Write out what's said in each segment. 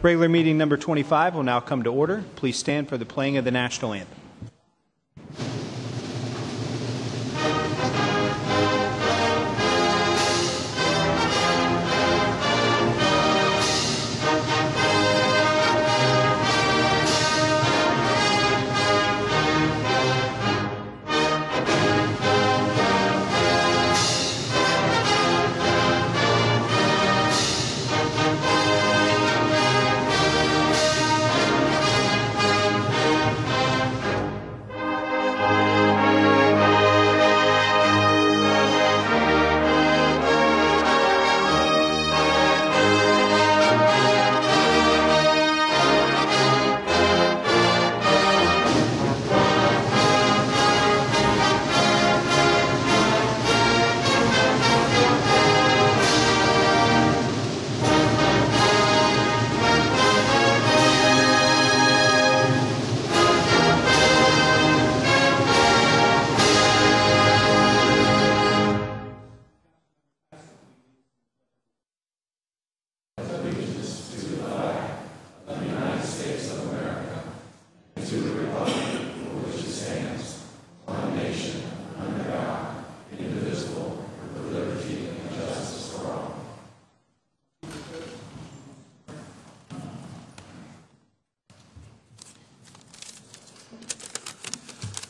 Regular meeting number 25 will now come to order. Please stand for the playing of the national anthem.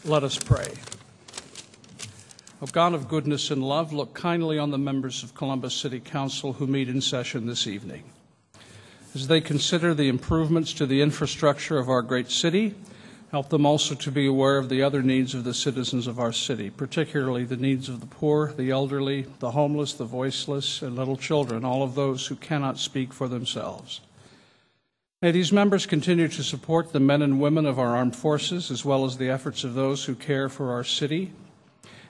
Let us pray. O God of goodness and love, look kindly on the members of Columbus City Council who meet in session this evening. As they consider the improvements to the infrastructure of our great city, help them also to be aware of the other needs of the citizens of our city, particularly the needs of the poor, the elderly, the homeless, the voiceless, and little children, all of those who cannot speak for themselves. May these members continue to support the men and women of our armed forces, as well as the efforts of those who care for our city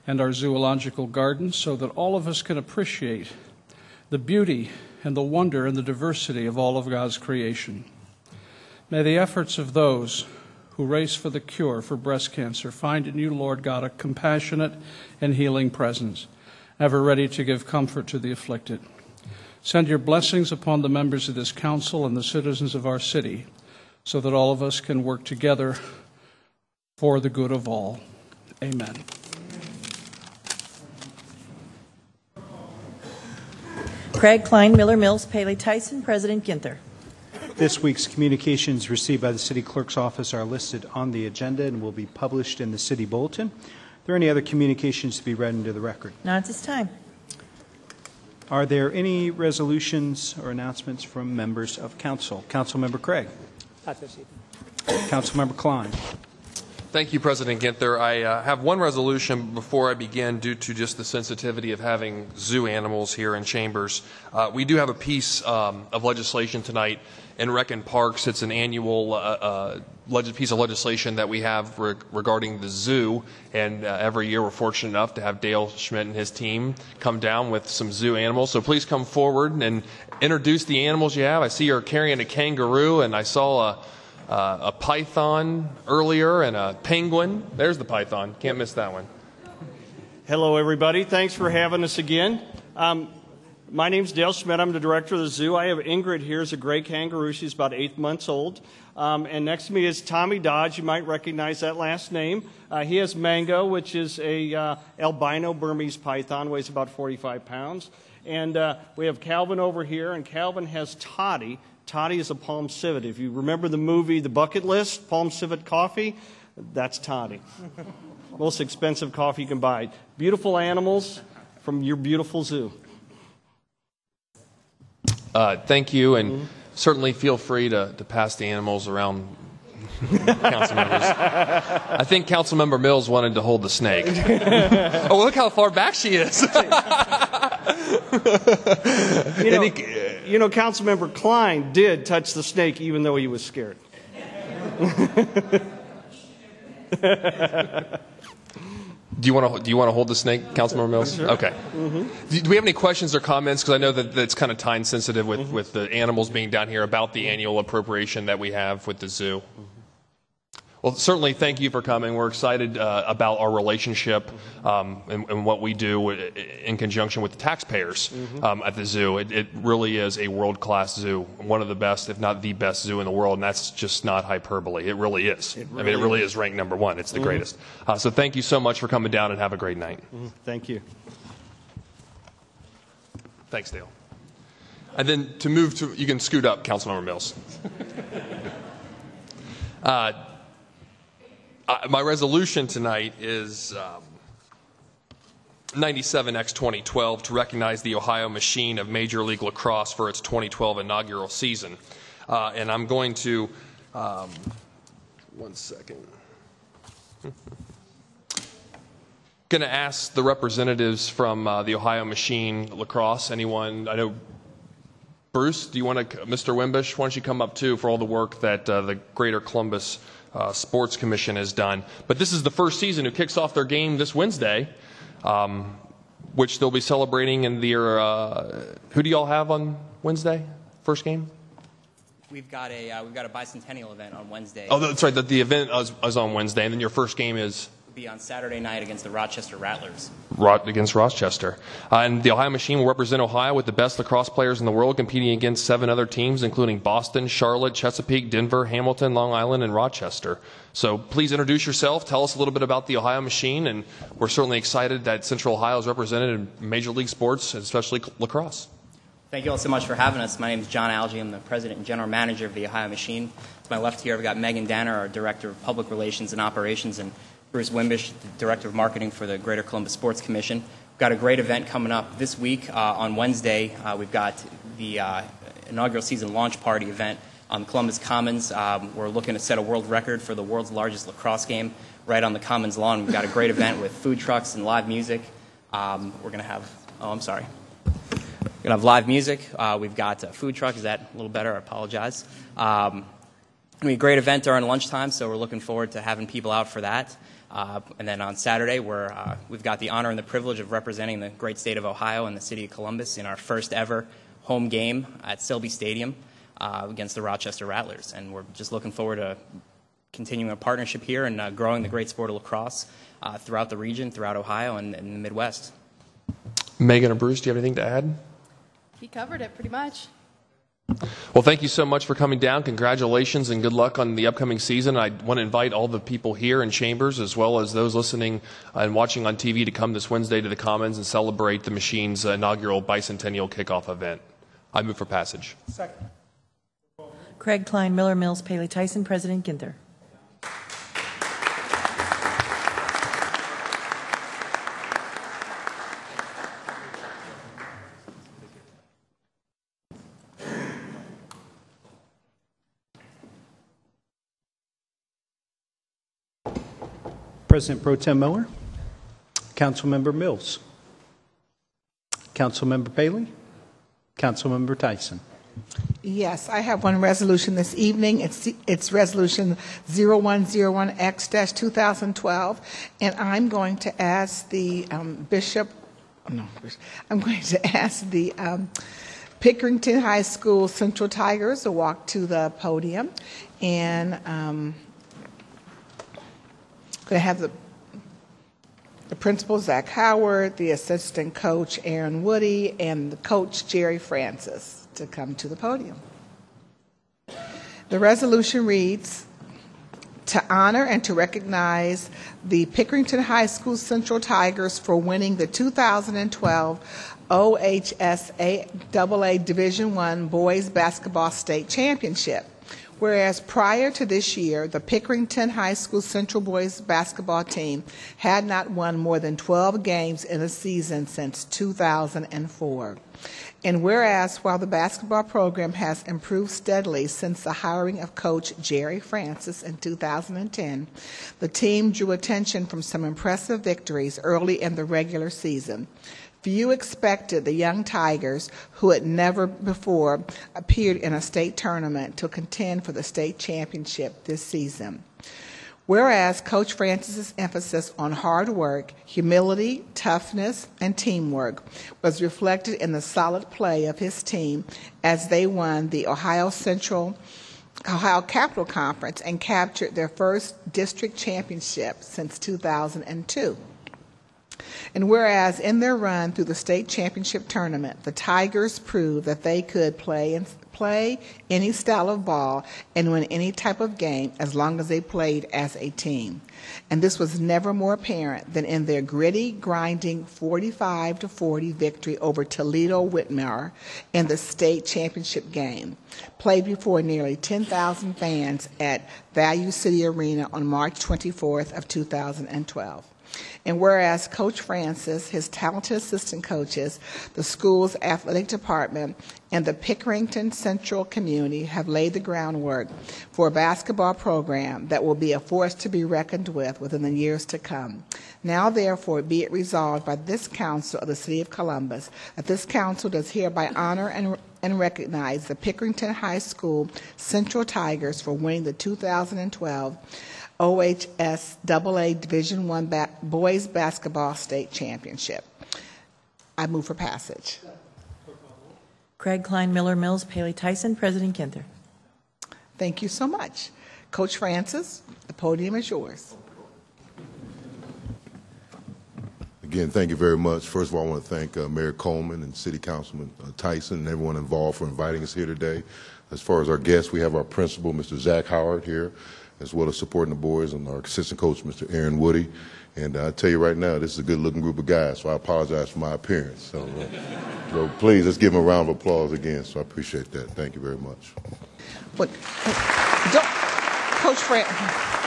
and our zoological gardens, so that all of us can appreciate the beauty and the wonder and the diversity of all of God's creation. May the efforts of those who race for the cure for breast cancer find in you, Lord God, a compassionate and healing presence, ever ready to give comfort to the afflicted. Send your blessings upon the members of this council and the citizens of our city, so that all of us can work together for the good of all. Amen. Craig Klein, Miller Mills, Paley Tyson, President Ginther. This week's communications received by the city clerk's office are listed on the agenda and will be published in the city bulletin. Are there any other communications to be read into the record? Not at this time. Are there any resolutions or announcements from members of council? Councilmember Craig. Not this evening. Councilmember Klein. Thank you, President Ginther. I uh, have one resolution before I begin due to just the sensitivity of having zoo animals here in chambers. Uh, we do have a piece um, of legislation tonight in Rec and Parks. It's an annual uh, uh piece of legislation that we have re- regarding the zoo. And uh, every year we're fortunate enough to have Dale Schmidt and his team come down with some zoo animals. So please come forward and introduce the animals you have. I see you're carrying a kangaroo, and I saw a uh, a python earlier and a penguin. There's the python. Can't miss that one. Hello, everybody. Thanks for having us again. Um, my name's Dale Schmidt. I'm the director of the zoo. I have Ingrid here as a gray kangaroo. She's about eight months old. Um, and next to me is Tommy Dodge. You might recognize that last name. Uh, he has Mango, which is a uh, albino Burmese python, weighs about 45 pounds. And uh, we have Calvin over here, and Calvin has Toddy. Toddy is a palm civet. If you remember the movie The Bucket List, palm civet coffee, that's Toddy. Most expensive coffee you can buy. Beautiful animals from your beautiful zoo. Uh, thank you, and mm-hmm. Certainly feel free to, to pass the animals around council members. I think Councilmember Mills wanted to hold the snake. oh, look how far back she is. you, know, he, you know, Councilmember Klein did touch the snake even though he was scared. Do you want to do you want to hold the snake, Councilmember Mills? Sure. Okay. Mm-hmm. Do, do, we have any questions or comments? Because I know that it's kind of time sensitive with, mm-hmm. with the animals being down here about the annual appropriation that we have with the zoo. Well, certainly, thank you for coming. We're excited uh, about our relationship um, and, and what we do in conjunction with the taxpayers um, at the zoo. It, it really is a world class zoo, one of the best, if not the best zoo in the world, and that's just not hyperbole. It really is. I mean, it really is ranked number one. It's the greatest. Uh, so, thank you so much for coming down and have a great night. Thank you. Thanks, Dale. And then to move to, you can scoot up, Councilmember Mills. uh, uh, my resolution tonight is um, 97X 2012 to recognize the Ohio machine of Major League Lacrosse for its 2012 inaugural season. Uh, and I'm going to, um, one second. going to ask the representatives from uh, the Ohio Machine Lacrosse. Anyone? I know. Bruce, do you want to, Mr. Wimbish, why don't you come up too for all the work that uh, the Greater Columbus uh, Sports Commission has done. But this is the first season who kicks off their game this Wednesday, um, which they'll be celebrating in their. Uh, who do y'all have on Wednesday? First game? We've got a uh, we've got a bicentennial event on Wednesday. Oh, that's right. The, the event is, is on Wednesday, and then your first game is be on Saturday night against the Rochester Rattlers. Rot against Rochester. Uh, and the Ohio Machine will represent Ohio with the best lacrosse players in the world, competing against seven other teams, including Boston, Charlotte, Chesapeake, Denver, Hamilton, Long Island, and Rochester. So please introduce yourself. Tell us a little bit about the Ohio Machine, and we're certainly excited that Central Ohio is represented in major league sports, especially lacrosse. Thank you all so much for having us. My name is John Algie. I'm the president and general manager of the Ohio Machine. To my left here, I've got Megan Danner, our director of public relations and operations, and Bruce Wimbish, Director of Marketing for the Greater Columbus Sports Commission. We've got a great event coming up this week. Uh, on Wednesday, uh, we've got the uh, inaugural season launch party event on Columbus Commons. Um, we're looking to set a world record for the world's largest lacrosse game right on the Commons lawn. We've got a great event with food trucks and live music. Um, we're going to have, oh, I'm sorry. We're going to have live music. Uh, we've got a food truck. Is that a little better? I apologize. Um, I mean, great event during lunchtime, so we're looking forward to having people out for that. Uh, and then on Saturday, we're, uh, we've got the honor and the privilege of representing the great state of Ohio and the city of Columbus in our first ever home game at Selby Stadium uh, against the Rochester Rattlers. And we're just looking forward to continuing a partnership here and uh, growing the great sport of lacrosse uh, throughout the region, throughout Ohio, and, and the Midwest. Megan or Bruce, do you have anything to add? He covered it pretty much. Well, thank you so much for coming down. Congratulations and good luck on the upcoming season. I want to invite all the people here in Chambers, as well as those listening and watching on TV, to come this Wednesday to the Commons and celebrate the machine's inaugural bicentennial kickoff event. I move for passage. Second. Craig Klein, Miller Mills, Paley Tyson, President Ginther. President Pro Tem Miller, Councilmember Mills, Councilmember Paley, Councilmember Tyson. Yes, I have one resolution this evening. It's, it's Resolution 0101X-2012, and I'm going to ask the um, Bishop, no, I'm going to ask the um, Pickerington High School Central Tigers to walk to the podium, and um, to have the the principal, Zach Howard, the assistant coach, Aaron Woody, and the coach, Jerry Francis, to come to the podium. The resolution reads to honor and to recognize the Pickerington High School Central Tigers for winning the 2012 OHSAA Division I Boys Basketball State Championship. Whereas prior to this year, the Pickerington High School Central Boys basketball team had not won more than 12 games in a season since 2004. And whereas while the basketball program has improved steadily since the hiring of coach Jerry Francis in 2010, the team drew attention from some impressive victories early in the regular season. Few expected the young Tigers, who had never before appeared in a state tournament, to contend for the state championship this season. Whereas Coach Francis's emphasis on hard work, humility, toughness, and teamwork was reflected in the solid play of his team as they won the Ohio Central Ohio Capital Conference and captured their first district championship since 2002. And whereas in their run through the state championship tournament, the Tigers proved that they could play and play any style of ball and win any type of game as long as they played as a team. And this was never more apparent than in their gritty, grinding 45 to 40 victory over Toledo Whitmer in the state championship game, played before nearly 10,000 fans at Value City Arena on March 24th of 2012. And whereas Coach Francis, his talented assistant coaches, the school's athletic department, and the Pickerington Central community have laid the groundwork for a basketball program that will be a force to be reckoned with within the years to come. Now, therefore, be it resolved by this council of the City of Columbus that this council does hereby honor and and recognize the Pickerington High School Central Tigers for winning the 2012 OHS AA Division One ba- Boys Basketball State Championship. I move for passage. Craig Klein Miller Mills Paley Tyson, President Ginther. Thank you so much. Coach Francis, the podium is yours. Again, thank you very much. First of all, I want to thank uh, Mayor Coleman and City Councilman uh, Tyson and everyone involved for inviting us here today. As far as our guests, we have our principal, Mr. Zach Howard, here, as well as supporting the boys, and our assistant coach, Mr. Aaron Woody. And uh, I tell you right now, this is a good-looking group of guys, so I apologize for my appearance. So, uh, so please, let's give them a round of applause again. So I appreciate that. Thank you very much. But, Coach Francis.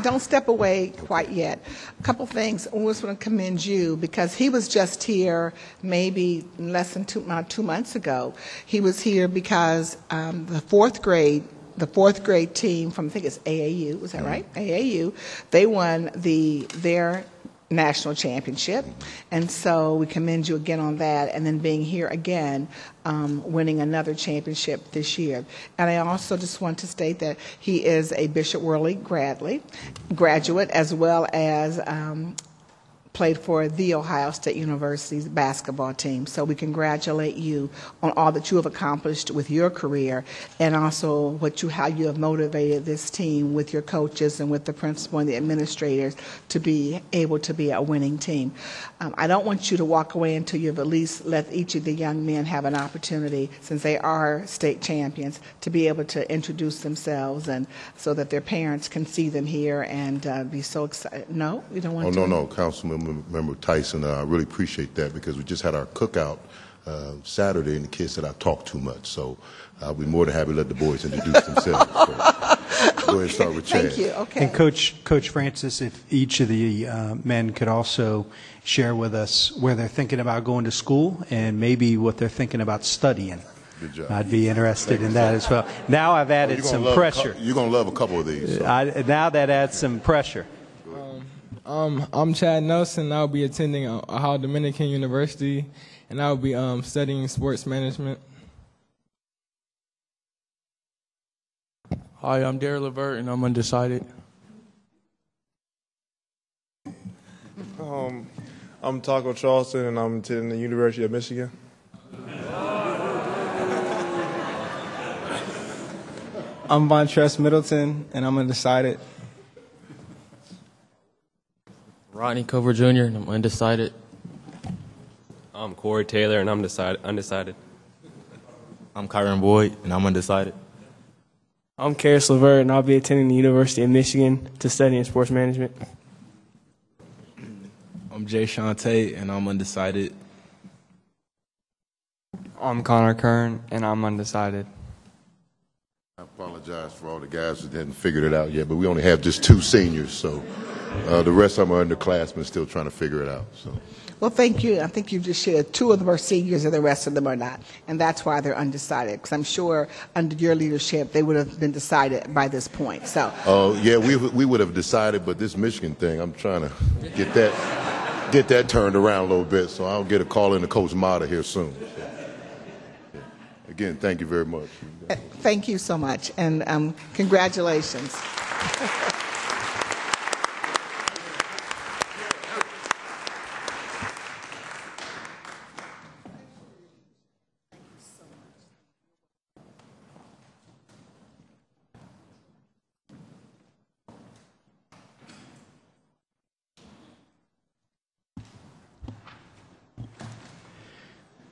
Don't step away quite yet. A couple things. I just want to commend you because he was just here maybe less than two, uh, two months ago. He was here because um, the fourth grade. The fourth grade team from I think it's AAU, was that right? AAU, they won the their national championship. And so we commend you again on that, and then being here again, um, winning another championship this year. And I also just want to state that he is a Bishop Worley Gradley graduate, as well as um, played for the Ohio State University's basketball team. So we congratulate you on all that you have accomplished with your career and also what you how you have motivated this team with your coaches and with the principal and the administrators to be able to be a winning team. Um, I don't want you to walk away until you've at least let each of the young men have an opportunity, since they are state champions, to be able to introduce themselves and so that their parents can see them here and uh, be so excited. No, you don't want Oh, to. no, no, Councilman Member Tyson, uh, I really appreciate that because we just had our cookout uh, Saturday and the kids said I talk too much. So I'll be more than happy to let the boys introduce themselves. So, go ahead and start with Chad. Thank you. Okay. And Coach, Coach Francis, if each of the uh, men could also share with us where they're thinking about going to school and maybe what they're thinking about studying. Good job. I'd be interested in that as well. Now I've Oh, added you're some love a cou- pressure. You're going to love a couple of these. so. I, now that adds some pressure. Um, I'm Chad Nelson. I'll be attending uh, Ohio Dominican University, and I'll be um, studying sports management. Hi, I'm Derek Levert, and I'm undecided. Um, I'm Taco Charlton, and I'm attending the University of Michigan. I'm Von Tress Middleton, and I'm undecided. Rodney Cover Jr., and I'm undecided. I'm Corey Taylor, and I'm decided, undecided. I'm Kyron Boyd, and I'm undecided. I'm Caris LeVert, and I'll be attending the University of Michigan to study in sports management. I'm Jay Shante, and I'm undecided. I'm Connor Kern, and I'm undecided. I apologize for all the guys that hadn't figured it out yet, but we only have just two seniors, so uh, the rest of them are underclassmen still trying to figure it out. So. Well, thank you. I think you just shared two of them are seniors and the rest of them are not. And that's why they're undecided. Because I'm sure under your leadership, they would have been decided by this point. So, Oh yeah, we we would have decided, but this Michigan thing, I'm trying to get that get that turned around a little bit. So I'll get a call in to Coach Mata here soon. So, yeah. Again, thank you very much. uh, thank you so much. And um, congratulations.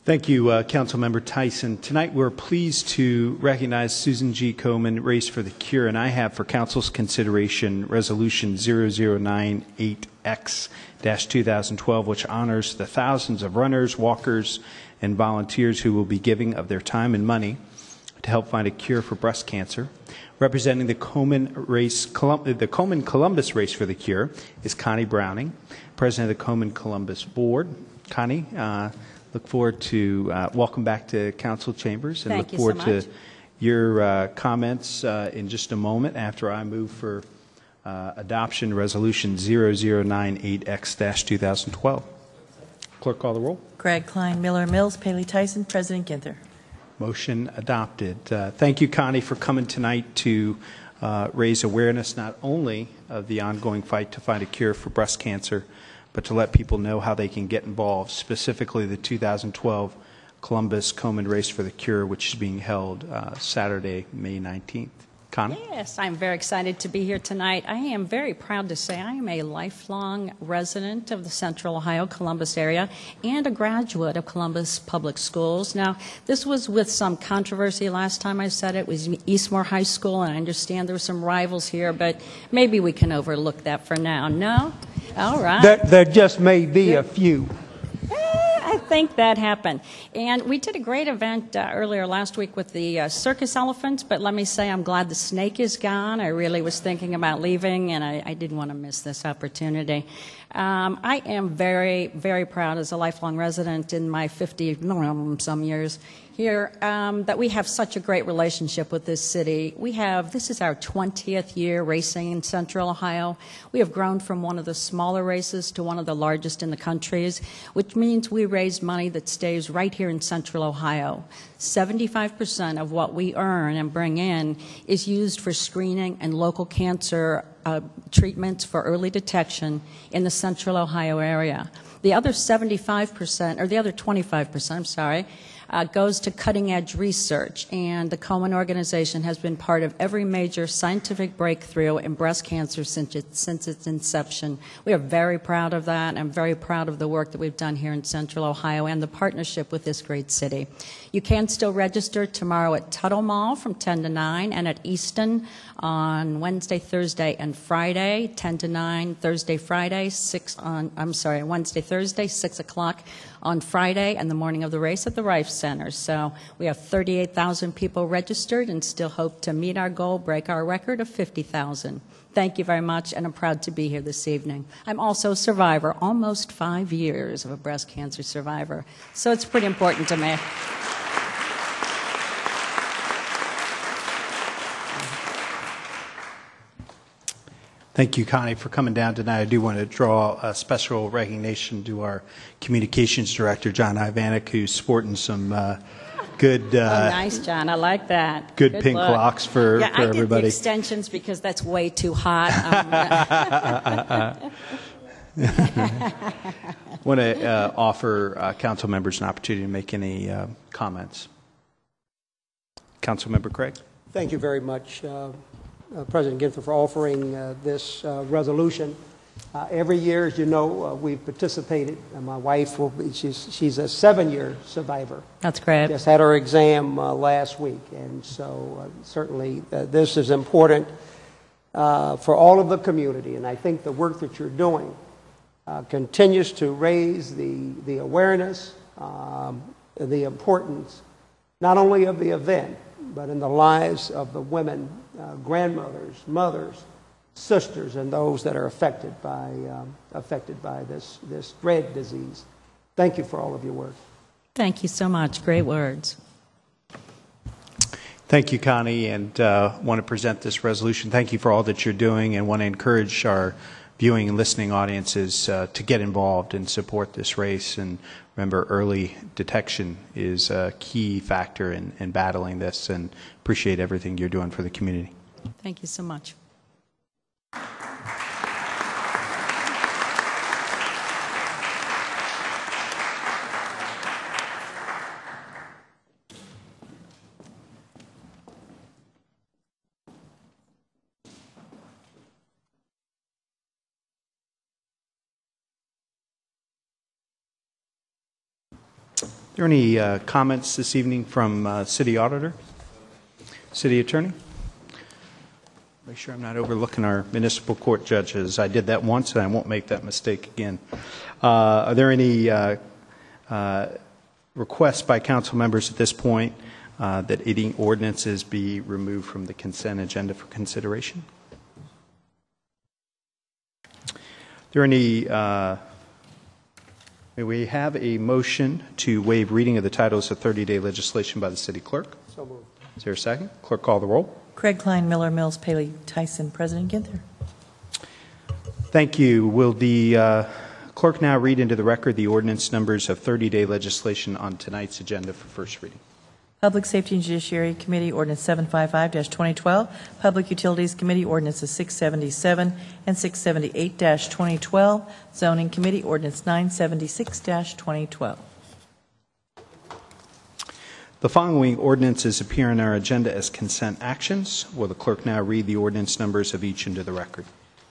Thank you, uh, Councilmember Tyson. Tonight, we're pleased to recognize Susan G. Komen, Race for the Cure, and I have for council's consideration Resolution 0098X-2012, which honors the thousands of runners, walkers, and volunteers who will be giving of their time and money to help find a cure for breast cancer. Representing the Komen race, Colum- the Komen Columbus Race for the Cure is Connie Browning, President of the Komen Columbus Board. Connie, uh, look forward to uh, welcome back to council chambers, and Thank look you so forward much. to your uh, comments uh, in just a moment after I move for uh, adoption resolution 0098X-2012. Clerk, call the roll. Craig Klein, Miller Mills, Paley Tyson, President Ginther. Motion adopted. Uh, Thank you, Connie, for coming tonight to uh, raise awareness not only of the ongoing fight to find a cure for breast cancer, but to let people know how they can get involved, specifically the 2012 Columbus Komen Race for the Cure, which is being held uh, Saturday, May 19th. Connie? Yes, I'm very excited to be here tonight. I am very proud to say I am a lifelong resident of the Central Ohio Columbus area and a graduate of Columbus Public Schools. Now, this was with some controversy last time I said it. It was Eastmoor High School, and I understand there were some rivals here, but maybe we can overlook that for now. No? All right. There, there just may be a few. I think that happened. And we did a great event uh, earlier last week with the uh, circus elephants, but let me say I'm glad the snake is gone. I really was thinking about leaving, and I, I didn't want to miss this opportunity. Um, I am very, very proud as a lifelong resident in my 50 mm, some years here um, that we have such a great relationship with this city. We have, this is our 20th year racing in Central Ohio. We have grown from one of the smaller races to one of the largest in the countries, which means we raise money that stays right here in Central Ohio. 75% of what we earn and bring in is used for screening and local cancer uh, treatments for early detection in the Central Ohio area. The other 75%, or the other 25%, I'm sorry, uh, goes to cutting edge research. And the Komen organization has been part of every major scientific breakthrough in breast cancer since, it, since its inception. We are very proud of that. and very proud of the work that we've done here in Central Ohio and the partnership with this great city. You can still register tomorrow at Tuttle Mall from 10 to 9 and at Easton on Wednesday, Thursday, and Friday, 10 to 9, Thursday, Friday, 6 on, I'm sorry, Wednesday, Thursday, 6 o'clock on Friday, and the morning of the race at the Rife Center. So we have 38,000 people registered and still hope to meet our goal, break our record of 50,000. Thank you very much, and I'm proud to be here this evening. I'm also a survivor, almost five years of a breast cancer survivor, so it's pretty important to me. Thank you, Connie, for coming down tonight. I do want to draw a special recognition to our communications director, John Ivanek, who's sporting some uh, good, oh, uh, nice, John. I like that. good pink look. locks for- yeah, for I did everybody. the extensions because that's way too hot. Um, want to uh, offer uh, council members an opportunity to make any uh, comments. Councilmember Craig. Thank you very much, uh, uh, President Ginther, for offering uh, this uh, resolution. Uh, every year, as you know, uh, we've participated. And my wife will be, she's, she's a seven-year survivor. That's great. Just had her exam uh, last week, and so uh, certainly uh, this is important uh, for all of the community. And I think the work that you're doing uh, continues to raise the, the awareness, um, the importance, not only of the event, but in the lives of the women, uh, grandmothers, mothers, sisters, and those that are affected by, um, affected by this, this dread disease. Thank you for all of your work. Thank you so much. Great words. Thank you, Connie, and uh, want to present this resolution. Thank you for all that you're doing, and want to encourage our viewing and listening audiences uh, to get involved and support this race. And remember, early detection is a key factor in, in battling this, and appreciate everything you're doing for the community. Thank you so much. There any uh, comments this evening from uh, City Auditor? City Attorney? Make sure I'm not overlooking our municipal court judges. I did that once, and I won't make that mistake again. Uh, Are there any uh, uh, requests by council members at this point uh, that any ordinances be removed from the consent agenda for consideration? Are there any, may we have a motion to waive reading of the titles of 30-day legislation by the city clerk? So moved. Is there a second? Clerk call the roll. Craig Klein, Miller, Mills, Paley, Tyson, President Ginther. Thank you. Will the uh, clerk now read into the record the ordinance numbers of 30-day legislation on tonight's agenda for first reading? Public Safety and Judiciary Committee, Ordinance 755-2012. Public Utilities Committee, Ordinances 677 and 678-2012. Zoning Committee, Ordinance 976-2012. The following ordinances appear on our agenda as consent actions. Will the clerk now read the ordinance numbers of each into the record?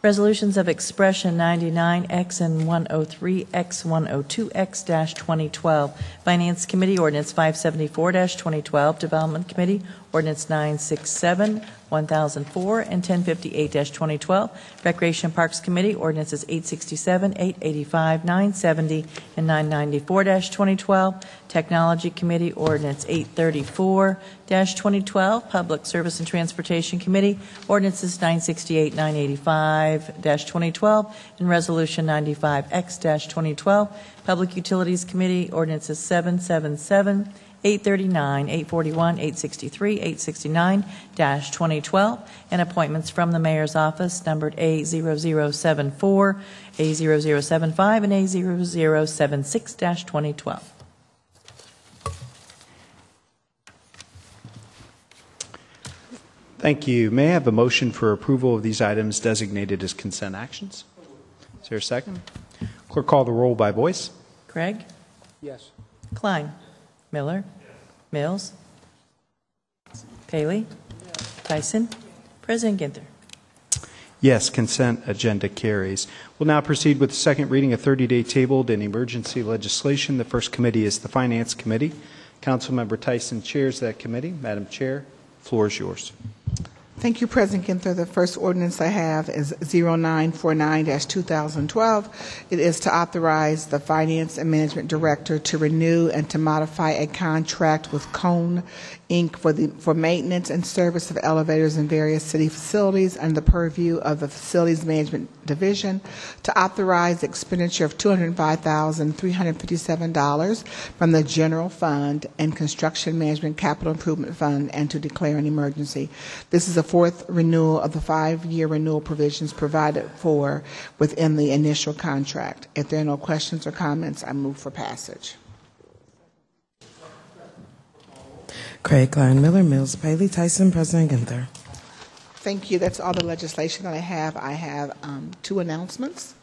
Resolutions of Expression 99X and 103X, 102X-2012. Finance Committee, Ordinance 574-2012. Development Committee, Ordinance 967, 1004, and 1058-2012. Recreation Parks Committee, Ordinances 867, 885, 970, and 994-2012. Technology Committee, Ordinance 834-2012. Public Service and Transportation Committee, Ordinances 968, 985-2012, and Resolution 95X-2012. Public Utilities Committee, Ordinances 777, 839, 841, 863, 869-2012, and appointments from the Mayor's Office numbered A0074, A0075, and A0076-2012. Thank you. May I have a motion for approval of these items designated as consent actions? Is there a second? Clerk call the roll by voice. Craig? Yes. Klein? Miller? Mills? Paley? Tyson? President Ginther. Yes, consent agenda carries. We'll now proceed with the second reading of 30-day tabled and emergency legislation. The first committee is the Finance Committee. Councilmember Tyson chairs that committee. Madam Chair, floor is yours. Thank you, President Ginther. The first ordinance I have is 0949-2012. It is to authorize the Finance and Management Director to renew and to modify a contract with Kone Inc. for the, for maintenance and service of elevators in various city facilities under the purview of the Facilities Management Division, to authorize expenditure of $205,357 from the General Fund and Construction Management Capital Improvement Fund, and to declare an emergency. This is the fourth renewal of the five-year renewal provisions provided for within the initial contract. If there are no questions or comments, I move for passage. Craig Klein, Miller Mills, Paley Tyson, President Ginther. Thank you. That's all the legislation that I have. I have um, two announcements.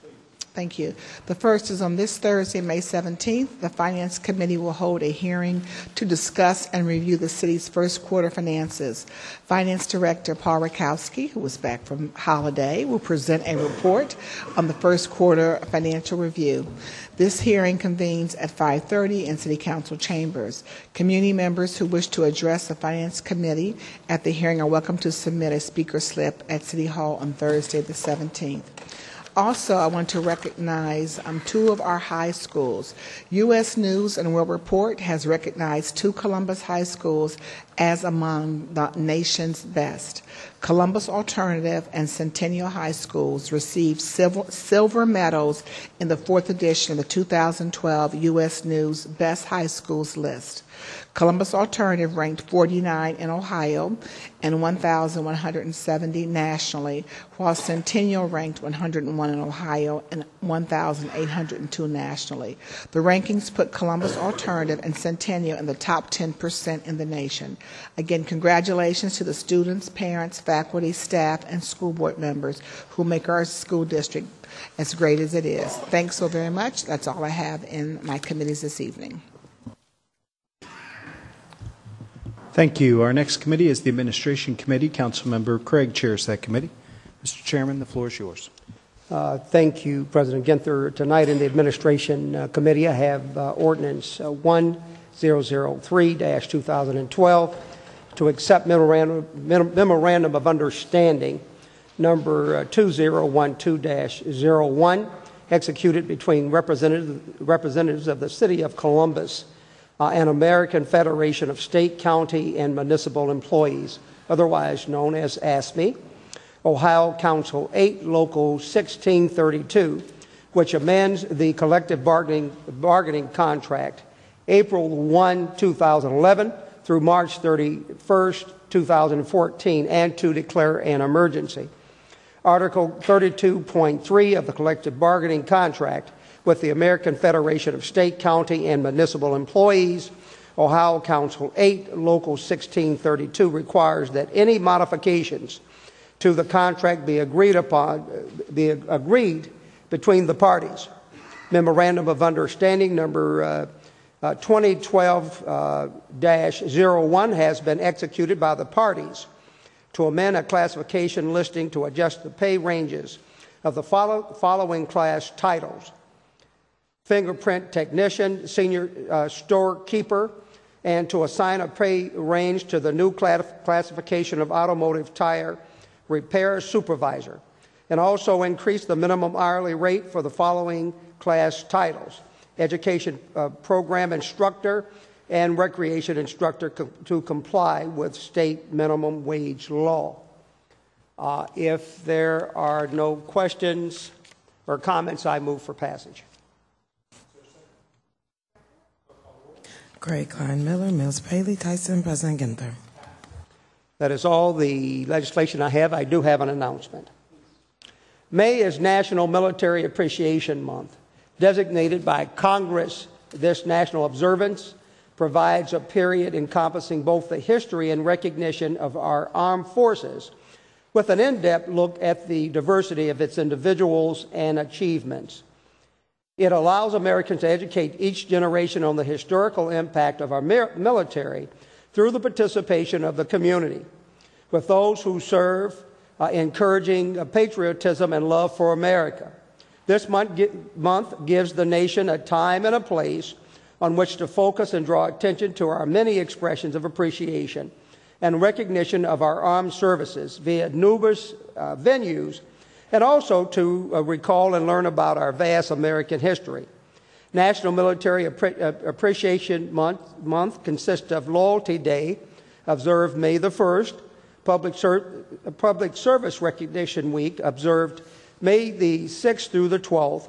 Thank you. The first is on this Thursday, May 17th, the Finance Committee will hold a hearing to discuss and review the city's first quarter finances. Finance Director Paul Rakosky, who was back from holiday, will present a report on the first quarter financial review. This hearing convenes at 5:30 in City Council chambers. Community members who wish to address the Finance Committee at the hearing are welcome to submit a speaker slip at City Hall on Thursday, the 17th. Also, I want to recognize um, two of our high schools. U.S. News and World Report has recognized two Columbus high schools as among the nation's best. Columbus Alternative and Centennial High Schools received silver, silver medals in the fourth edition of the 2012 U.S. News Best High Schools list. Columbus Alternative ranked 49 in Ohio and 1,170 nationally, while Centennial ranked 101 in Ohio and 1,802 nationally. The rankings put Columbus Alternative and Centennial in the top 10% in the nation. Again, congratulations to the students, parents, faculty, staff, and school board members who make our school district as great as it is. Thanks so very much. That's all I have in my committees this evening. Thank you. Our next committee is the Administration Committee. Councilmember Craig chairs that committee. Mr. Chairman, the floor is yours. Uh, Thank you, President Ginther. Tonight in the Administration uh, Committee, I have uh, Ordinance uh, 1 003-2012 to accept memorandum memorandum of understanding number uh, 2012-01 executed between representatives of the City of Columbus uh, and American Federation of State, County, and Municipal Employees, otherwise known as AFSCME, Ohio Council 8, Local 1632, which amends the collective bargaining, bargaining contract April 1, 2011 through March 31, 2014, and to declare an emergency. Article 32.3 of the collective bargaining contract with the American Federation of State, County, and Municipal Employees, Ohio Council 8, Local 1632, requires that any modifications to the contract be agreed upon, be agreed between the parties. Memorandum of Understanding number uh, uh, 2012-01 uh, has been executed by the parties to amend a classification listing to adjust the pay ranges of the follow, following class titles fingerprint technician, senior uh, storekeeper, and to assign a pay range to the new classification of automotive tire repair supervisor, and also increase the minimum hourly rate for the following class titles education uh, program instructor and recreation instructor co- to comply with state minimum wage law. Uh, if there are no questions or comments, I move for passage. Craig Klein Miller, Mills Paley, Tyson, President Ginther. That is all the legislation I have. I do have an announcement. May is National Military Appreciation Month. Designated by Congress, this national observance provides a period encompassing both the history and recognition of our armed forces with an in depth look at the diversity of its individuals and achievements. It allows Americans to educate each generation on the historical impact of our military through the participation of the community, with those who serve, uh, encouraging uh, patriotism and love for America. This month, month gives the nation a time and a place on which to focus and draw attention to our many expressions of appreciation and recognition of our armed services via numerous uh, venues and also to uh, recall and learn about our vast American history. National Military Appre- uh, Appreciation Month, Month consists of Loyalty Day, observed May the 1st, Public, Ser- Public Service Recognition Week, observed May the 6th through the 12th,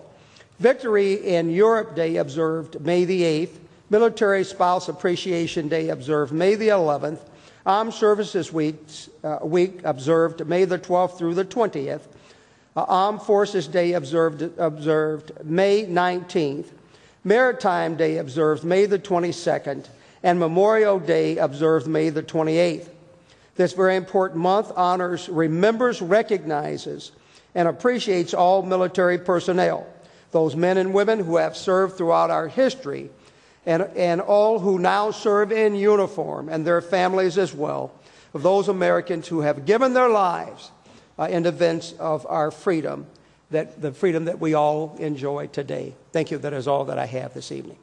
Victory in Europe Day, observed May the 8th, Military Spouse Appreciation Day, observed May the 11th, Armed Services Week, uh, week observed May the 12th through the 20th, uh, Armed Forces Day observed, observed May 19th, Maritime Day observed May the 22nd, and Memorial Day observed May the 28th. This very important month honors, remembers, recognizes, and appreciates all military personnel, those men and women who have served throughout our history, and, and all who now serve in uniform, and their families as well, of those Americans who have given their lives uh, in defense of our freedom, that the freedom that we all enjoy today. Thank you. That is all that I have this evening.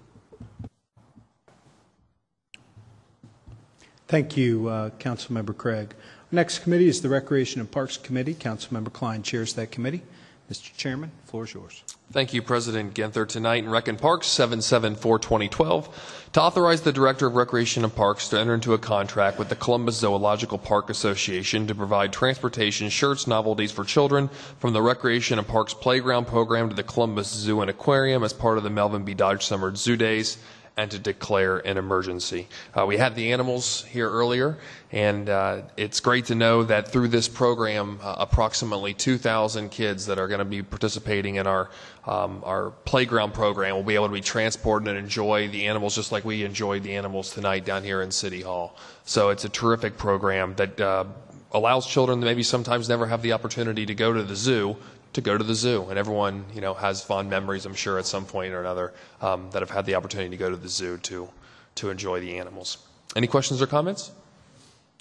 Thank you, uh, Councilmember Craig. Next committee is the Recreation and Parks Committee. Councilmember Klein chairs that committee. Mr. Chairman, the floor is yours. Thank you, President Ginther. Tonight in Rec and Parks, 774-2012, to authorize the Director of Recreation and Parks to enter into a contract with the Columbus Zoological Park Association to provide transportation, shirts, novelties for children from the Recreation and Parks Playground Program to the Columbus Zoo and Aquarium as part of the Melvin B. Dodge Summer Zoo Days and to declare an emergency. Uh, we had the animals here earlier, and uh, it's great to know that through this program, uh, approximately 2,000 kids that are going to be participating in our um, our playground program will be able to be transported and enjoy the animals just like we enjoyed the animals tonight down here in City Hall. So it's a terrific program that uh, allows children that maybe sometimes never have the opportunity to go to the zoo to go to the zoo. And everyone, you know, has fond memories, I'm sure, at some point or another, um, that have had the opportunity to go to the zoo to, to enjoy the animals. Any questions or comments?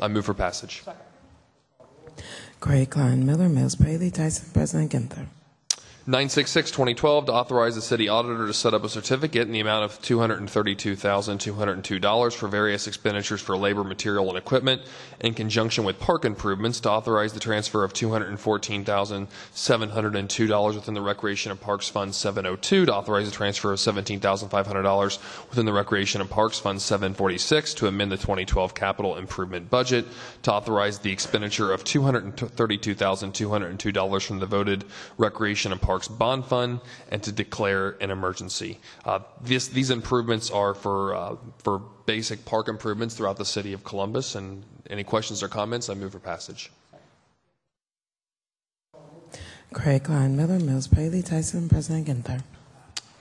I move for passage. Craig Klein Miller, Mills Paley, Tyson, President Ginther. 966-2012 to authorize the city auditor to set up a certificate in the amount of $232,202 for various expenditures for labor, material, and equipment in conjunction with park improvements to authorize the transfer of $214,702 within the Recreation and Parks Fund 702 to authorize the transfer of $17,500 within the Recreation and Parks Fund 746 to amend the 2012 capital improvement budget to authorize the expenditure of $232,202 from the voted Recreation and Parks Bond Fund and to declare an emergency. Uh, this, these improvements are for, uh, for basic park improvements throughout the city of Columbus. And any questions or comments, I move for passage. Craig Klein Miller, Mills Paley Tyson, President Ginther.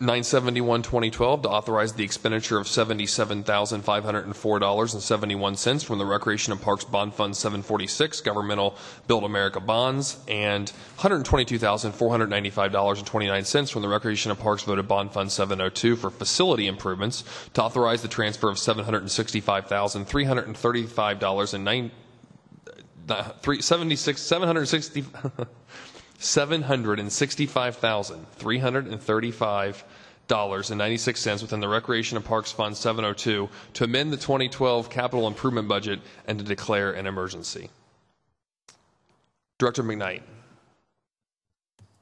971-2012 to authorize the expenditure of $77,504.71 from the Recreation and Parks Bond Fund 746 Governmental Build America Bonds and $122,495.29 from the Recreation and Parks Voted Bond Fund 702 for facility improvements to authorize the transfer of $765,335.09 three, 76, 760 $765,335.96 cents within the Recreation and Parks Fund 702 to amend the 2012 capital improvement budget and to declare an emergency. Director McKnight,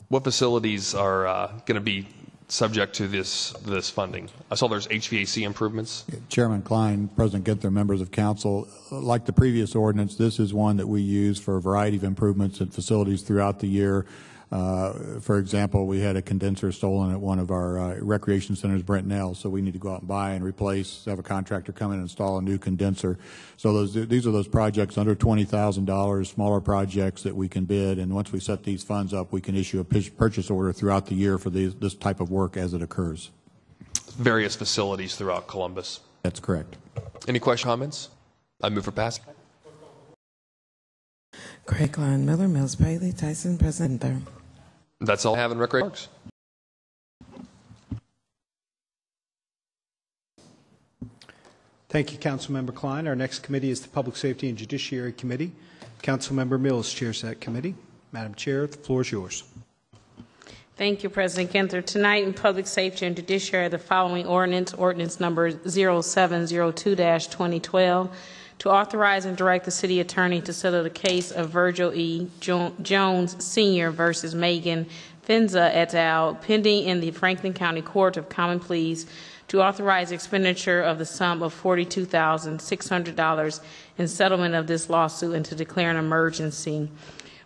what facilities are uh, going to be subject to this this funding? I saw there's HVAC improvements. Chairman Klein, President Ginther, members of council, like the previous ordinance, this is one that we use for a variety of improvements at facilities throughout the year. Uh, for example, we had a condenser stolen at one of our uh, recreation centers, Brentnell, so we need to go out and buy and replace, have a contractor come in and install a new condenser. So those, these are those projects under $20,000, smaller projects that we can bid, and once we set these funds up, we can issue a purchase order throughout the year for these, this type of work as it occurs. Various facilities throughout Columbus. That's correct. Any questions, comments? I move for passage. Craig Klein Miller, Mills Paley Tyson, President Ginther. That's all I have in Recreation Parks. Thank you, Councilmember Klein. Our next committee is the Public Safety and Judiciary Committee. Councilmember Mills chairs that committee. Madam Chair, the floor is yours. Thank you, President Ginther. Tonight in Public Safety and Judiciary, the following ordinance, ordinance number 0702-2012, to authorize and direct the city attorney to settle the case of Virgil E. Jo- Jones Sr. versus Megan Finza et al., pending in the Franklin County Court of Common Pleas, to authorize expenditure of the sum of $42,600 in settlement of this lawsuit and to declare an emergency.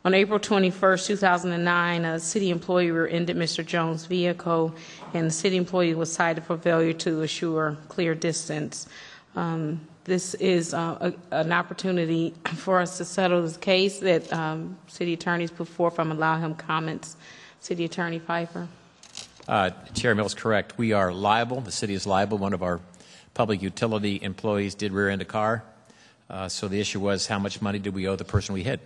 On April 21, 2009, a city employee rear-ended Mr. Jones' vehicle, and the city employee was cited for failure to assure clear distance. Um, this is uh, a, an opportunity for us to settle this case that um, city attorneys put forth. I'm allow him comments. City Attorney Pfeiffer. Uh, Chair Mills, correct. We are liable. The city is liable. One of our public utility employees did rear-end a car. Uh, so the issue was how much money did we owe the person we hit?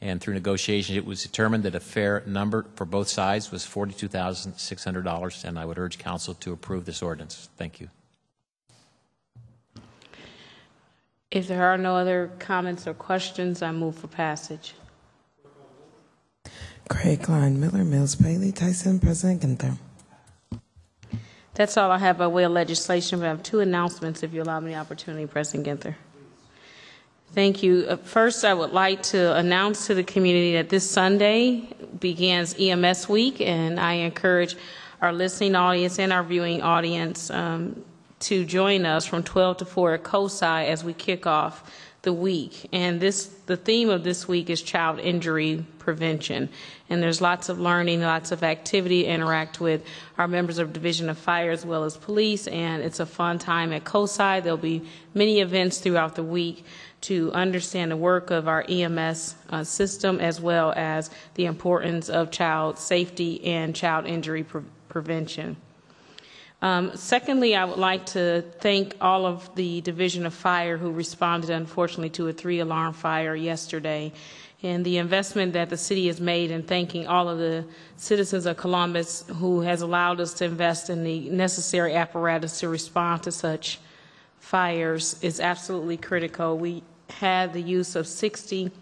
And through negotiations, it was determined that a fair number for both sides was $42,600, and I would urge council to approve this ordinance. Thank you. If there are no other comments or questions, I move for passage. Craig Klein Miller, Mills Paley Tyson, President Ginther. That's all I have by way of legislation, but I have two announcements if you allow me the opportunity, President Ginther. Thank you. Uh, First, I would like to announce to the community that this Sunday begins EMS Week, and I encourage our listening audience and our viewing audience um, to join us from 12 to 4 at COSI as we kick off the week. And this, the theme of this week is child injury prevention. And there's lots of learning, lots of activity, interact with our members of Division of Fire as well as police. And it's a fun time at COSI. There'll be many events throughout the week to understand the work of our EMS uh, system as well as the importance of child safety and child injury pre- prevention. Um, secondly, I would like to thank all of the Division of Fire who responded, unfortunately, to a three alarm fire yesterday. And the investment that the city has made in thanking all of the citizens of Columbus who has allowed us to invest in the necessary apparatus to respond to such fires is absolutely critical. We had the use of 60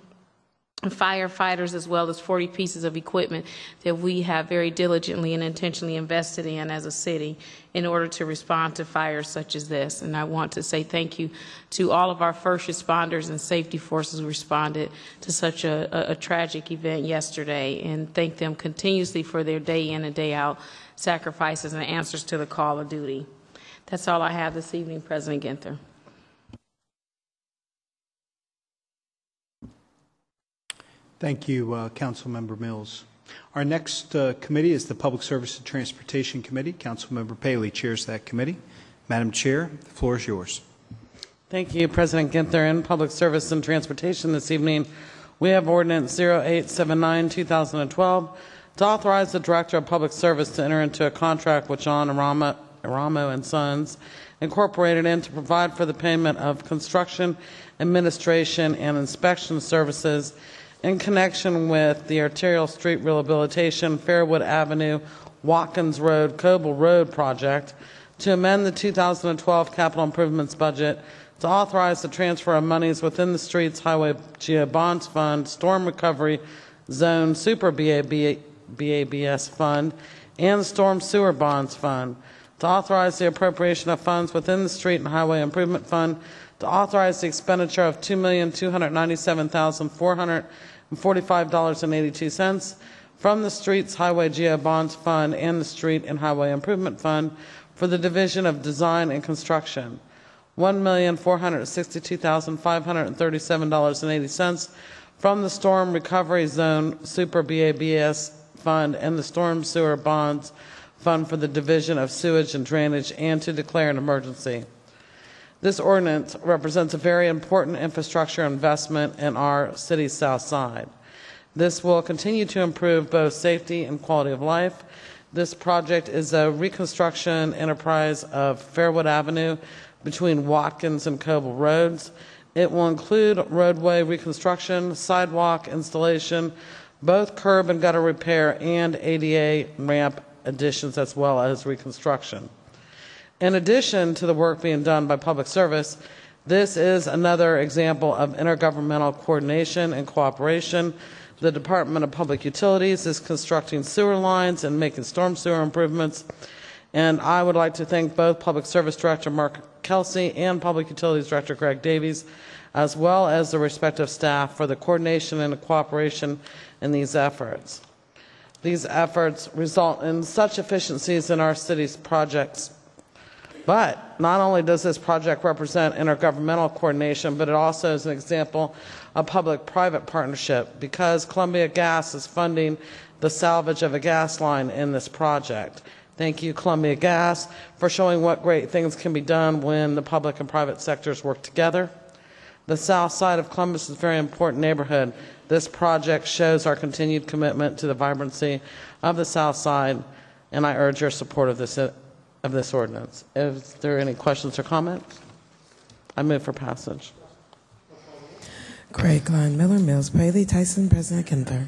firefighters as well as 40 pieces of equipment that we have very diligently and intentionally invested in as a city in order to respond to fires such as this. And I want to say thank you to all of our first responders and safety forces who responded to such a, a, a tragic event yesterday and thank them continuously for their day in and day out sacrifices and answers to the call of duty. That's all I have this evening, President Ginther. Thank you, uh, Councilmember Mills. Our next uh, committee is the Public Service and Transportation Committee. Councilmember Paley chairs that committee. Madam Chair, the floor is yours. Thank you, President Ginther. In Public Service and Transportation this evening, we have Ordinance 0879 2012 to authorize the Director of Public Service to enter into a contract with John Eramo, Eramo and Sons Incorporated and to provide for the payment of construction, administration, and inspection services in connection with the arterial street rehabilitation, Fairwood Avenue, Watkins Road, Koebel Road project to amend the 2012 capital improvements budget to authorize the transfer of monies within the Streets Highway Geo Bonds Fund, Storm Recovery Zone Super BAB, BABS Fund, and Storm Sewer Bonds Fund, to authorize the appropriation of funds within the Street and Highway Improvement Fund, to authorize the expenditure of $2,297,445.82 from the Streets Highway Geo Bonds Fund and the Street and Highway Improvement Fund for the Division of Design and Construction. $1,462,537.80 from the Storm Recovery Zone Super BABS Fund and the Storm Sewer Bonds Fund for the Division of Sewage and Drainage and to declare an emergency. This ordinance represents a very important infrastructure investment in our city's south side. This will continue to improve both safety and quality of life. This project is a reconstruction enterprise of Fairwood Avenue between Watkins and Koebel Roads. It will include roadway reconstruction, sidewalk installation, both curb and gutter repair, and ADA ramp additions as well as reconstruction. In addition to the work being done by public service, this is another example of intergovernmental coordination and cooperation. The Department of Public Utilities is constructing sewer lines and making storm sewer improvements. And I would like to thank both Public Service Director Mark Kelsey and Public Utilities Director Greg Davies, as well as the respective staff for the coordination and the cooperation in these efforts. These efforts result in such efficiencies in our city's projects. But not only does this project represent intergovernmental coordination, but it also is an example of public private partnership because Columbia Gas is funding the salvage of a gas line in this project. Thank you, Columbia Gas, for showing what great things can be done when the public and private sectors work together. The south side of Columbus is a very important neighborhood. This project shows our continued commitment to the vibrancy of the south side, and I urge your support of this of this ordinance. Is there any questions or comments? I move for passage. Craig Klein, Miller Mills, Paley, Tyson, President Ginther.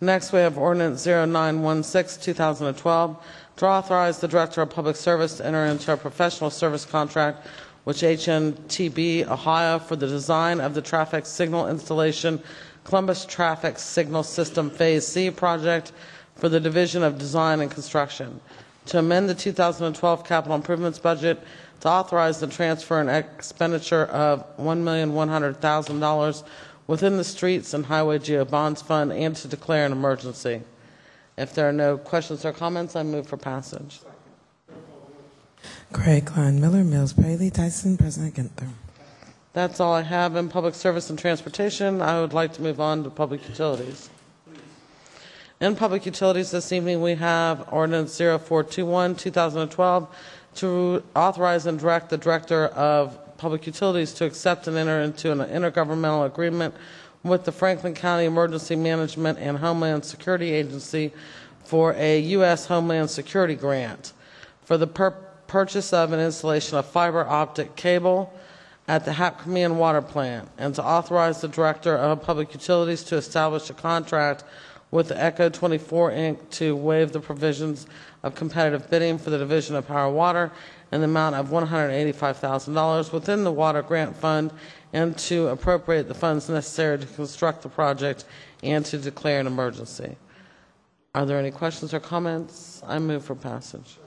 Next, we have ordinance 0916, 2012, to authorize the Director of Public Service to enter into a professional service contract with HNTB Ohio for the design of the traffic signal installation Columbus Traffic Signal System Phase C project for the Division of Design and Construction to amend the 2012 capital improvements budget to authorize the transfer and expenditure of $1,100,000 within the Streets and Highway Geo Bonds Fund and to declare an emergency. If there are no questions or comments, I move for passage. Craig Klein, Miller Mills, Paley, Tyson, President Ginther. That's all I have in public service and transportation. I would like to move on to public utilities. In public utilities this evening, we have ordinance 0421, 2012, to authorize and direct the Director of Public Utilities to accept and enter into an intergovernmental agreement with the Franklin County Emergency Management and Homeland Security Agency for a U.S. Homeland Security grant for the pur- purchase of and installation of fiber optic cable at the Hap Cremean Water Plant, and to authorize the Director of Public Utilities to establish a contract with Echo 24 Inc. to waive the provisions of competitive bidding for the division of power water in the amount of $185,000 within the water grant fund and to appropriate the funds necessary to construct the project and to declare an emergency. Are there any questions or comments? I move for passage.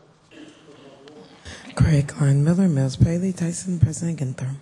Craig Klein Miller, Mills Paley, Tyson, President Ginther.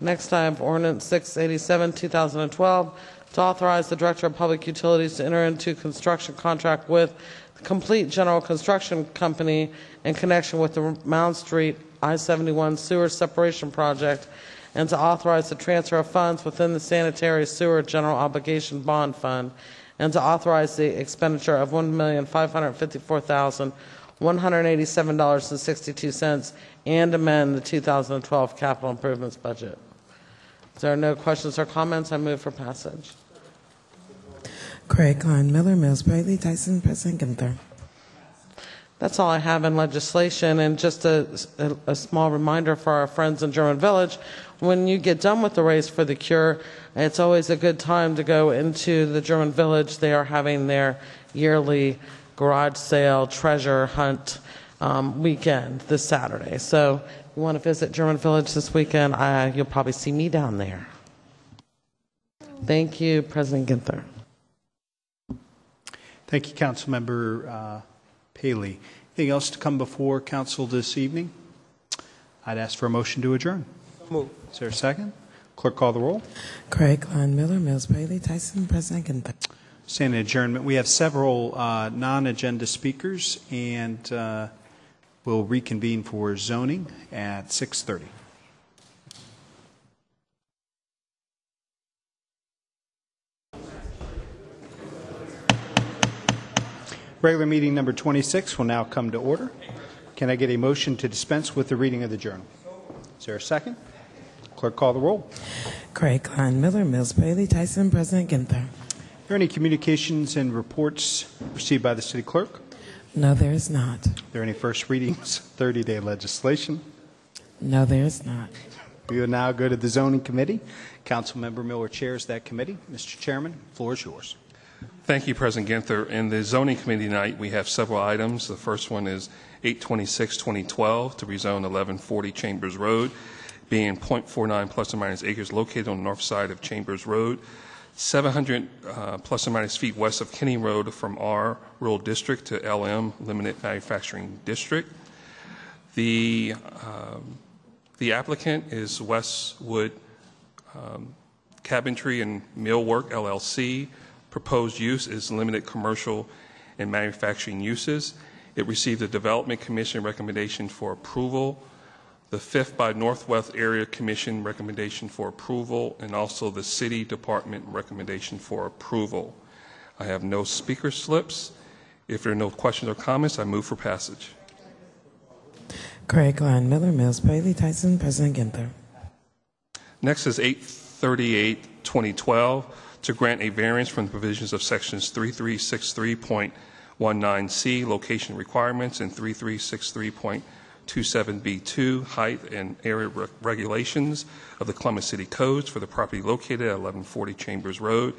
Next, I have ordinance 687, 2012, to authorize the Director of Public Utilities to enter into construction contract with the Complete General Construction Company in connection with the Mound Street I-71 Sewer Separation Project, and to authorize the transfer of funds within the Sanitary Sewer General Obligation Bond Fund, and to authorize the expenditure of $1,554,187.62 and amend the 2012 capital improvements budget. If there are no questions or comments, I move for passage. Craig Klein Miller, Mills Paley, Tyson, President Ginther. That's all I have in legislation. And just a, a, a small reminder for our friends in German Village when you get done with the Race for the Cure, it's always a good time to go into the German Village. They are having their yearly garage sale treasure hunt um, weekend this Saturday. So if you want to visit German Village this weekend, I, you'll probably see me down there. Thank you, President Ginther. Thank you, Councilmember uh, Paley. Anything else to come before council this evening? I'd ask for a motion to adjourn. Move. Is there a second? Clerk call the roll. Craig Klein Miller, Mills Paley, Tyson, President Ginther. Standing adjournment. We have several uh, non-agenda speakers, and uh, we'll reconvene for zoning at 6:30. Regular meeting number 26 will now come to order. Can I get a motion to dispense with the reading of the journal? Is there a second? Clerk call the roll. Craig Klein Miller, Mills Paley, Tyson, President Ginther. Are there any communications and reports received by the city clerk? No, there is not. Are there any first readings, 30-day legislation? No, there is not. We will now go to the zoning committee. Councilmember Miller chairs that committee. Mr. Chairman, floor is yours. Thank you, President Ginther. In the zoning committee tonight, we have several items. The first one is 826-2012 to rezone 1140 Chambers Road, being .49 plus or minus acres located on the north side of Chambers Road, 700 uh, plus or minus feet west of Kenny Road from R Rural District to LM Limited Manufacturing District. The um, the applicant is Westwood um, Cabinetry and Millwork LLC. Proposed use is limited commercial and manufacturing uses. It received a Development Commission recommendation for approval, the Fifth by Northwest Area Commission recommendation for approval, and also the City Department recommendation for approval. I have no speaker slips. If there are no questions or comments, I move for passage. Craig Klein Miller, Mills Paley, Tyson, President Ginther. Next is 838 2012 to grant a variance from the provisions of sections 3363.19C, location requirements, and 3363.27B2, height and area re- regulations of the Columbus City Codes for the property located at 1140 Chambers Road,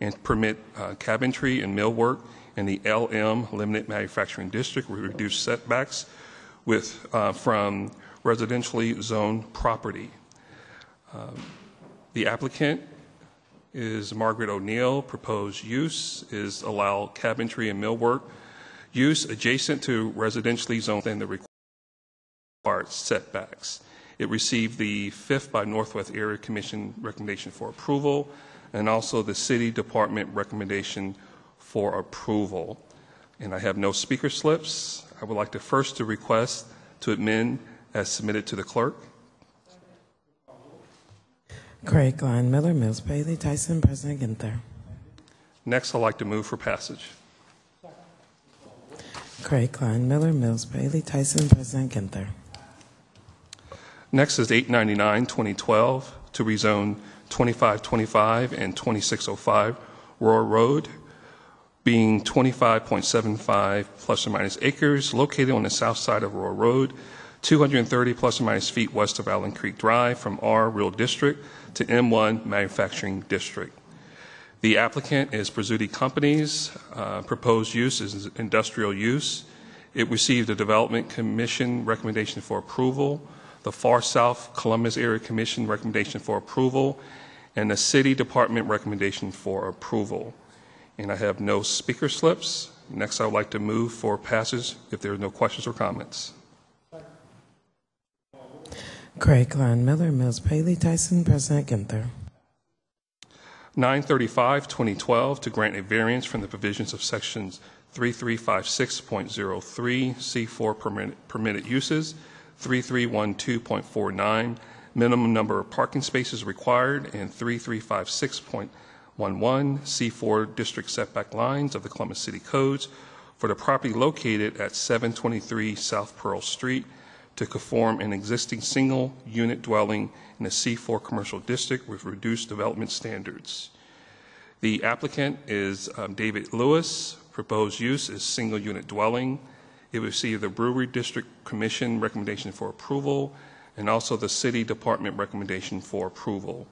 and permit uh, cabinetry and millwork in the LM Limited Manufacturing District with reduced setbacks with, uh, from residentially zoned property. Um, The applicant is Margaret O'Neill. Proposed use is allow cabinetry and millwork use adjacent to residentially zoned within the required setbacks. It received the fifth by Northwest Area Commission recommendation for approval and also the City Department recommendation for approval. And I have no speaker slips. I would like to first to request to amend as submitted to the clerk. Craig Klein Miller, Mills Paley, Tyson, President Ginther. Next, I'd like to move for passage. Craig Klein Miller, Mills Paley, Tyson, President Ginther. Next is 899, 2012, to rezone 2525 and 2605 Royal Road, being 25.75 plus or minus acres, located on the south side of Royal Road, 230 plus or minus feet west of Alum Creek Drive from R Real District to M1 Manufacturing District. The applicant is Pizzuti Companies. Uh, proposed use is industrial use. It received a Development Commission recommendation for approval, the Far South Columbus Area Commission recommendation for approval, and the City Department recommendation for approval. And I have no speaker slips. Next, I would like to move for passage if there are no questions or comments. Craig Klein Miller, Mills Paley Tyson, President Ginther. 935-2012 to grant a variance from the provisions of sections 3356.03 C4 permitted, permitted uses, 3312.49 minimum number of parking spaces required, and 3356.11 C4 district setback lines of the Columbus City Codes for the property located at 723 South Pearl Street to conform an existing single unit dwelling in the C4 commercial district with reduced development standards. The applicant is um, David Lewis. Proposed use is single unit dwelling. It received the Brewery District Commission recommendation for approval and also the City Department recommendation for approval.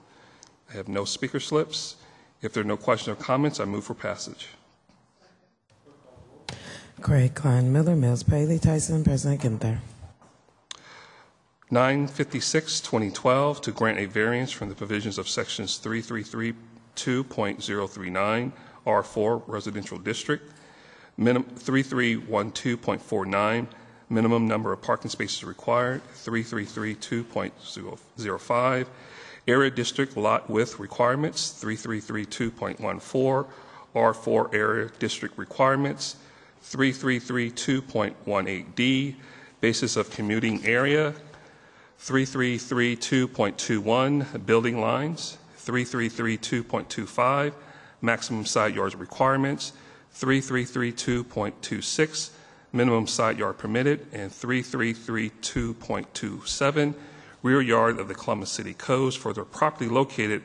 I have no speaker slips. If there are no questions or comments, I move for passage. Craig Klein Miller, Mills Paley Tyson, President Ginther. 956-2012 to grant a variance from the provisions of sections 3332.039 R4 Residential District, minim- 3312.49 minimum number of parking spaces required, 3332.05 area district lot width requirements, 3332.14 R4 area district requirements, 3332.18D basis of commuting area, 3332.21 building lines, 3332.25 maximum side yards requirements, 3332.26 minimum side yard permitted, and 3332.27 rear yard of the Columbus City Codes for the property located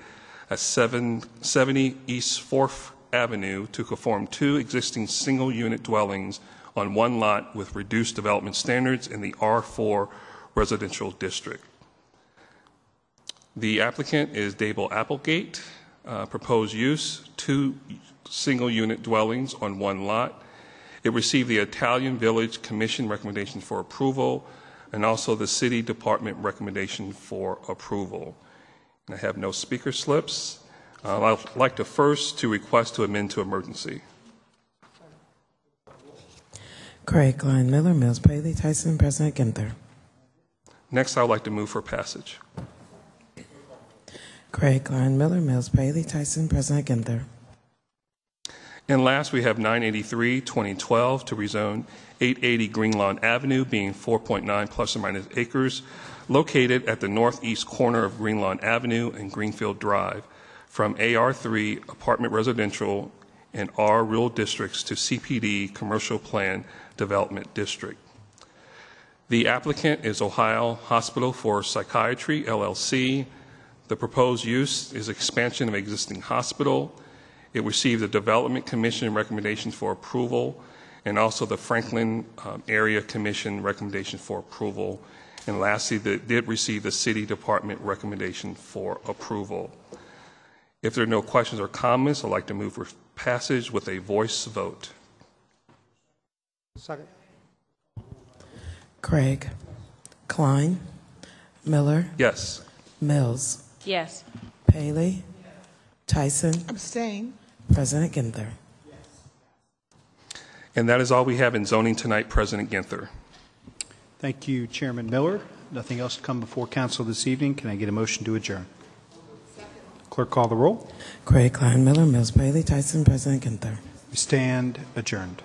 at 770 East 4th Avenue to conform two existing single unit dwellings on one lot with reduced development standards in the R4 residential district. The applicant is Dable Applegate. Uh, proposed use, two single unit dwellings on one lot. It received the Italian Village Commission recommendation for approval and also the City Department recommendation for approval. And I have no speaker slips. Uh, I'd like to first to request to amend to emergency. Craig Klein Miller, Mills Paley Tyson, President Ginther. Next, I would like to move for passage. Craig Klein Miller, Mills Paley Tyson, President Ginther. And last, we have 983 2012 to rezone 880 Greenlawn Avenue, being 4.9 plus or minus acres, located at the northeast corner of Greenlawn Avenue and Greenfield Drive, from AR3 apartment residential and R rural districts to CPD commercial plan development district. The applicant is Ohio Hospital for Psychiatry, LLC. The proposed use is expansion of existing hospital. It received the Development Commission recommendation for approval and also the Franklin um, Area Commission recommendation for approval. And lastly, it did receive the City Department recommendation for approval. If there are no questions or comments, I'd like to move for passage with a voice vote. Second. Craig Klein Miller, Yes. Mills, Yes. Paley, Tyson, Abstain. President Ginther. And that is all we have in zoning tonight, President Ginther. Thank you, Chairman Miller. Nothing else to come before council this evening. Can I get a motion to adjourn? Clerk, call the roll. Craig Klein Miller, Mills Paley Tyson, President Ginther. We stand adjourned.